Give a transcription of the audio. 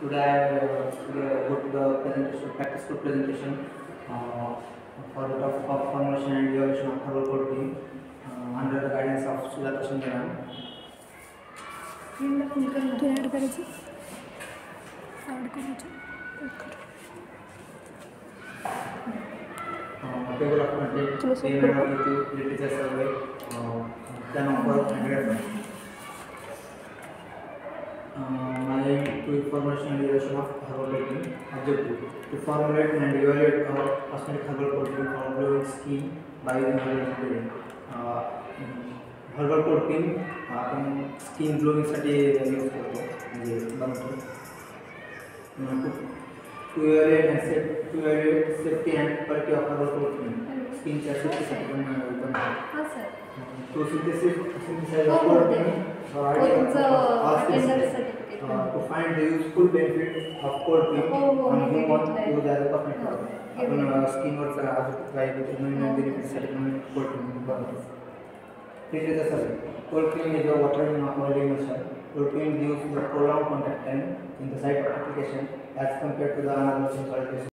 today I have uh, good uh, presentation, practice good presentation uh, for the topic of formulation and evaluation of thermal code team uh, under the guidance of Sudha Kashandaran. Table of contents, payment of literature survey, then offer 100 I am to information and derivation of herbal protein objective to formulate and evaluate our personal herbal protein following scheme by the herbal protein. Herbal protein आपण skin ग्लोविंगसाठी use करतो म्हणजे बनवतो to evaluate safe to evaluate safety and quality of herbal protein स्किनच्या सेफ्टीसाठी पण बनवतो तो synthesis synthesize of protein uh, to find the useful benefit of हो, हो, on human बघितलंय. use as a cosmetic हो, product. हे आपण बघितलंय. स्किनवर अजून काही नवीन हो. नवीन बेनिफिटसाठी पण प्रोटीन बनवतो Literature survey. Protein is a water molecule emulsion. Protein gives the prolonged contact time in the site of application as compared to the another solid